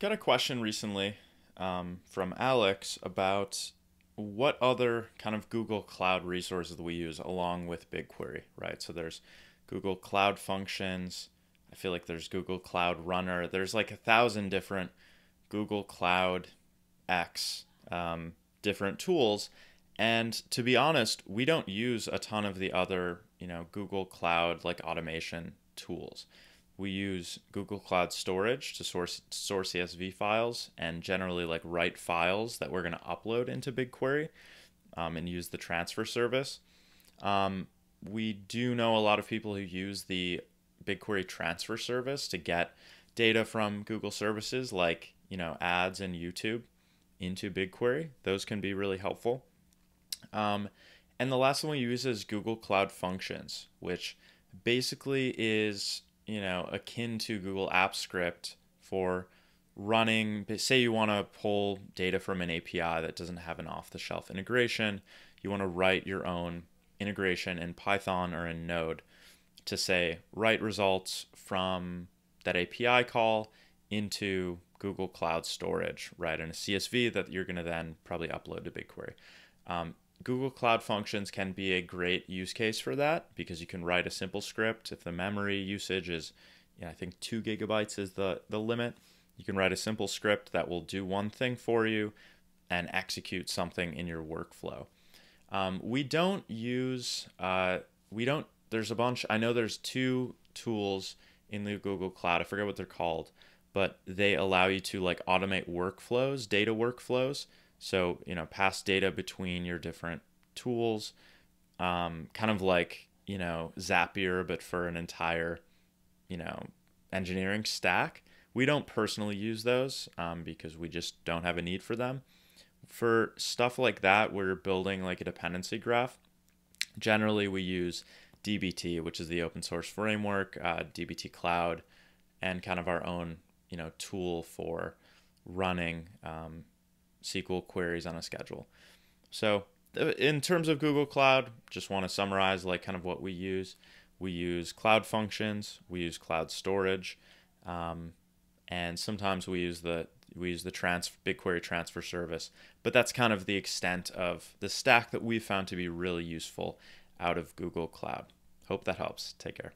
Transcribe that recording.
got a question recently um, from Alex about what other kind of Google Cloud resources we use along with BigQuery, right? So there's Google Cloud Functions. I feel like there's Google Cloud Runner. There's like a thousand different Google Cloud X um, different tools. And to be honest, we don't use a ton of the other, you know, Google Cloud like automation tools. We use Google Cloud Storage to source store CSV files and generally like write files that we're going to upload into BigQuery um, and use the transfer service. Um, we do know a lot of people who use the BigQuery transfer service to get data from Google services like, you know, ads and YouTube into BigQuery. Those can be really helpful. Um, and the last one we use is Google Cloud Functions, which basically is, you know, akin to Google Apps Script for running, say you want to pull data from an API that doesn't have an off the shelf integration, you want to write your own integration in Python or in Node to say write results from that API call into Google Cloud Storage, right, In a CSV that you're going to then probably upload to BigQuery. Um, Google Cloud Functions can be a great use case for that because you can write a simple script. If the memory usage is, I think two gigabytes is the, the limit, you can write a simple script that will do one thing for you and execute something in your workflow. Um, we don't use, uh, we don't, there's a bunch, I know there's two tools in the Google Cloud, I forget what they're called, but they allow you to like automate workflows, data workflows. So, you know, pass data between your different tools, um, kind of like, you know, Zapier, but for an entire, you know, engineering stack. We don't personally use those um, because we just don't have a need for them for stuff like that, we're building like a dependency graph. Generally, we use DBT, which is the open source framework, uh, DBT Cloud, and kind of our own you know tool for running um, SQL queries on a schedule. So in terms of Google Cloud, just want to summarize like kind of what we use. We use cloud functions, we use cloud storage, um, and sometimes we use the we use the trans BigQuery transfer service, but that's kind of the extent of the stack that we found to be really useful out of Google Cloud. Hope that helps. Take care.